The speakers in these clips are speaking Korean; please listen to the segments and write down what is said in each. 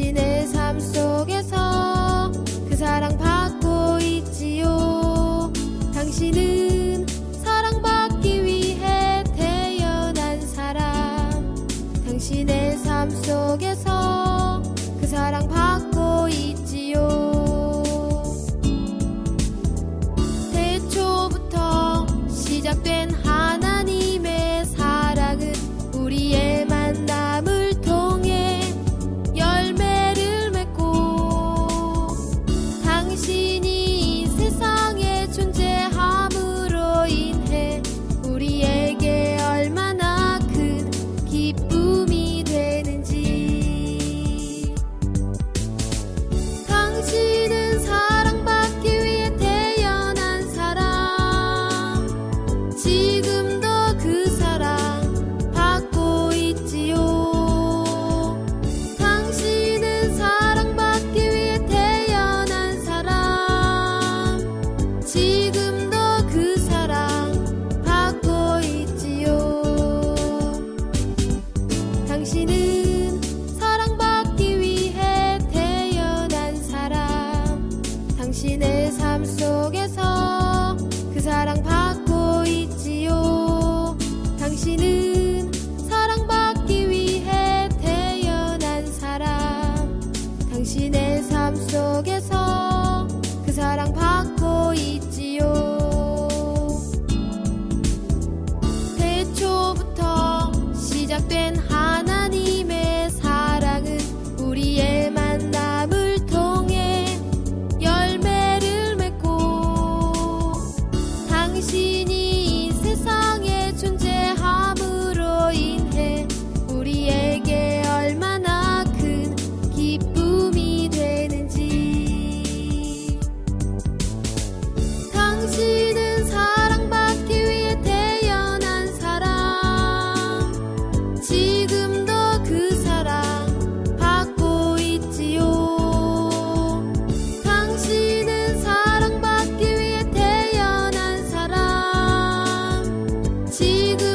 당신의 삶 속에서 그 사랑 받고 있지요. 당신은 사랑받기 위해 태어난 사람. 당신의 삶 속에서 당신의 几个。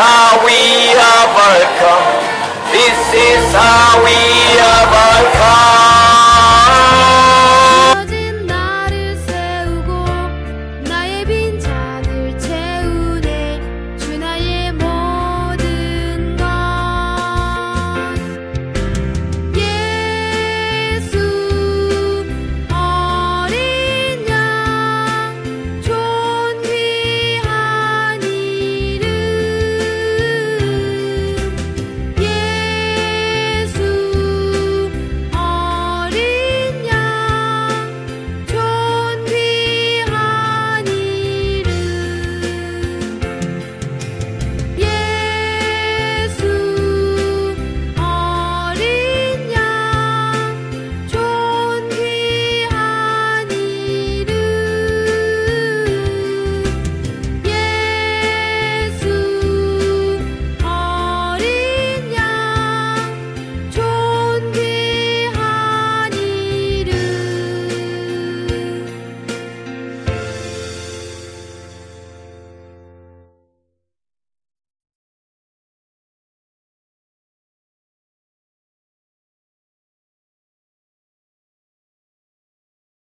how we overcome. This is how we overcome.